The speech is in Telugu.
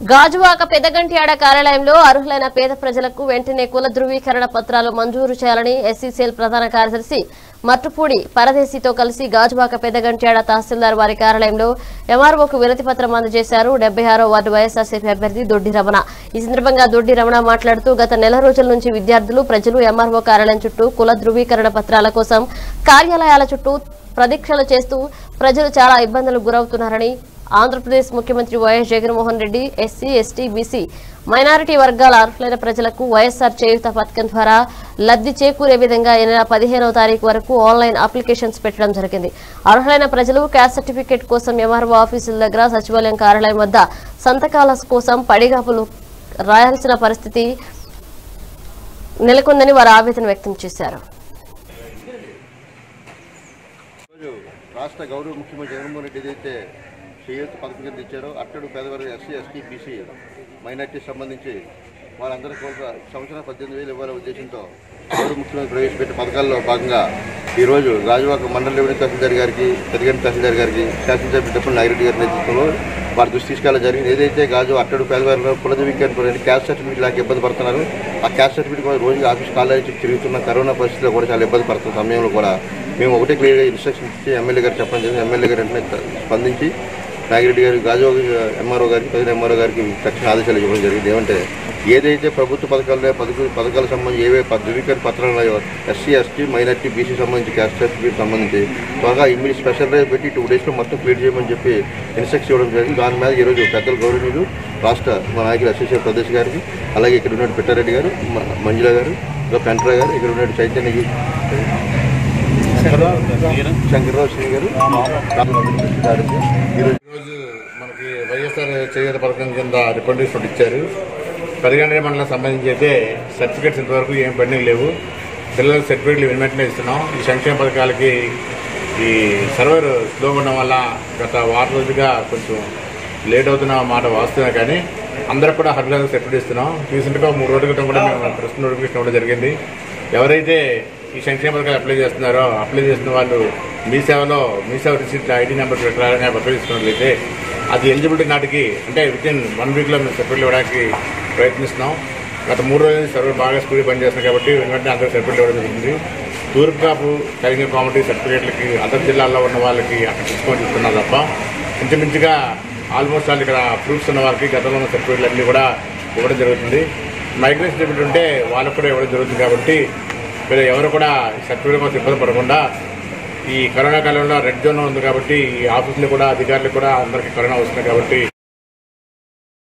గాజువాక పెదగంట్యాడ కార్యాలయంలో అర్హులైన పేద ప్రజలకు వెంటనే కుల ధృవీకరణ పత్రాలు మంజూరు చేయాలని ఎస్సీసీఎల్ ప్రధాన కార్యదర్శి మట్టుపూడి పరదేశితో కలిసి గాజువాక పెదగంట్యాడ తహసీల్దార్ వారి కార్యాలయంలో ఎంఆర్ఓకు వినతి పత్రం అందజేశారు. డెబ్బై ఆరో వార్డు వైఎస్ఆర్సీపీ అభ్యర్థి దొడ్డి రమణ. ఈ సందర్భంగా దొడ్డి రమణ మాట్లాడుతూ గత నెల రోజుల నుంచి విద్యార్థులు ప్రజలు ఎంఆర్ఓ కార్యాలయం చుట్టూ కుల ధృవీకరణ పత్రాల కోసం కార్యాలయాల చుట్టూ ప్రదీక్షలు చేస్తూ ప్రజలు చాలా ఇబ్బందులు గురవుతున్నారని ఆంధ్రప్రదేశ్ ముఖ్యమంత్రి YS Jaganmohan Reddy SC ST BC minority వర్గాల అర్హులైన ప్రజలకు వైఎస్ఆర్ చేయూత పథకం ద్వారా లబ్ధి చేకూరే విధంగా ఈ నెల పదిహేనవ తారీఖు వరకు ఆన్లైన్ అప్లికేషన్స్ పెట్టడం జరిగింది. అర్హులైన ప్రజలు క్యాస్ట్ సర్టిఫికేట్ కోసం ఎంఆర్ఓ ఆఫీసుల దగ్గర సచివాలయం కార్యాలయం వద్ద సంతకాల కోసం పడిగాపులు రాయాల్సిన పరిస్థితి నెలకొందని వారు ఆవేదన వ్యక్తం చేశారు. రాష్ట్ర గౌరవ ముఖ్యమంత్రి జగన్మోహన్ రెడ్డి ఏదైతే చేయూత పథకం కింద ఇచ్చారో. అట్టడు పేదవారు ఎస్సీ ఎస్టీ బీసీ మైనార్టీ సంబంధించి వారందరూ కూడా సంవత్సరం పద్దెనిమిది వేలు ఇవ్వాలనే ఉద్దేశంతో ఆరు ముఖ్యమంత్రి ప్రవేశపెట్టిన పథకాల్లో భాగంగా ఈరోజు రాజవాక మండల రెవెన్యూ తహసీల్దార్ గారికి పెద్దగంటి తహసీల్దార్ గారికి శాసనసభ్యులు డబ్బులు నాగిరెడ్డి గారి నేతృత్వంలో వారి దృష్టి తీసుకెళ్ళడం జరిగింది. ఏదైతే గాజు అట్టడు పేదవారిలో కులదీకరణ క్యాస్ట్ సర్టిఫికేట్ లేక ఇబ్బంది పడుతున్నారు ఆ క్యాస్ట్ సర్టిఫికేట్ కూడా రోజు ఆఫీస్ కాలేజీ తిరుగుతున్న కరోనా పరిస్థితిలో కూడా చాలా ఇబ్బంది పడుతున్న సమయంలో కూడా మేము ఒకటే క్లియర్గా ఇన్స్ట్రక్షన్ ఇచ్చి ఎమ్మెల్యే గారు చెప్పడం జరిగింది. ఎమ్మెల్యే గారు వెంటనే స్పందించి నాగిరెడ్డి గారికి గాజు ఎంఆర్ఓ గారికి ప్రజల ఎంఆర్ఓ గారికి తక్షణ ఆదేశాలు ఇవ్వడం జరిగింది. ఏమంటే ఏదైతే ప్రభుత్వ పథకాలు పథక పథకాలకు సంబంధించి ఏవే ధృవీకరణ పత్రాలు ఉన్నాయో ఎస్సీ ఎస్టీ మైనార్టీ బీసీ సంబంధించి క్యాస్ట్ సర్టిఫికేట్ సంబంధించి త్వరగా ఇమ్మీడియట్ స్పెషల్ డ్రైవ్ పెట్టి టూ డేస్లో మొత్తం క్లియర్ చేయమని చెప్పి ఇన్స్ట్రక్షన్ ఇవ్వడం జరిగింది. దాని మీద ఈరోజు పెద్దల గౌరవనీయులు రాష్ట్ర మా నాయకులు అసోసియేట్ ప్రదేశ్ గారికి అలాగే ఇక్కడ ఉన్న పెట్టారెడ్డి గారు మంజుల గారు ఇంకా పెంట్రా గారు ఇక్కడ ఉన్న చైతన్య శంకర్రావు శ్రీ గారు ఈరోజు మనకి వైఎస్ఆర్ చేయూత పథకం కింద రికమెండేషన్ ఇచ్చారు పదిగంటల మండలం సంబంధించి అయితే సర్టిఫికేట్స్ ఇంతవరకు ఏం పెండింగ్ లేవు పిల్లలకు సర్టిఫికేట్లు వెంటనే ఇస్తున్నాం ఈ సంక్షేమ పథకాలకి ఈ సర్వర్ స్లో ఉండడం వల్ల గత వారం రోజుగా కొంచెం లేట్ అవుతున్న మాట వాస్తవమే కానీ అందరూ కూడా హర్గా సర్టిఫికేట్ ఇస్తున్నాం రీసెంట్గా మూడు రోజుల క్రితం కూడా మేము ప్రెస్ నోటిఫికేషన్ ఇవ్వడం జరిగింది ఎవరైతే ఈ సంక్షేమ పథకాలు అప్లై చేస్తున్నారో అప్లై చేస్తున్న వాళ్ళు మీ సేవలో Mee Seva receipt ID number పెట్టాలని అప్లై అది ఎలిజిబిలిటీ నాటికి అంటే విత్ ఇన్ వన్ వీక్లో మేము సర్టిఫికేట్ ఇవ్వడానికి ప్రయత్నిస్తున్నాం. గత మూడు రోజుల నుంచి సర్వర్ బాగా స్పీడ్ పనిచేస్తున్నాయి కాబట్టి వెంటనే అందరూ సర్టిఫికేట్ ఇవ్వడం జరిగింది తూర్పు కాపు కలిగిన కామెడీ సర్టిఫికేట్లకి అదర్ జిల్లాల్లో ఉన్న వాళ్ళకి అక్కడ తీసుకొని ఇస్తున్నారు తప్ప ఇంచుమించుగా ఆల్మోస్ట్ వాళ్ళు ఇక్కడ ప్రూఫ్స్ ఉన్న వాళ్ళకి గతంలో ఉన్న సర్టిఫికేట్లు అన్నీ కూడా ఇవ్వడం జరుగుతుంది. మైగ్రేషన్ సర్టిఫికేట్ ఉంటే వాళ్ళకు కూడా ఇవ్వడం జరుగుతుంది కాబట్టి మీరు ఎవరు కూడా సర్టిఫికేట్ కోసం ఇబ్బంది పడకుండా ఈ కరోనా కాలంలో రెడ్ జోన్ ఉంది కాబట్టి ఈ ఆఫీసులు కూడా అధికారులు కూడా అందరికీ కరోనా వస్తుంది కాబట్టి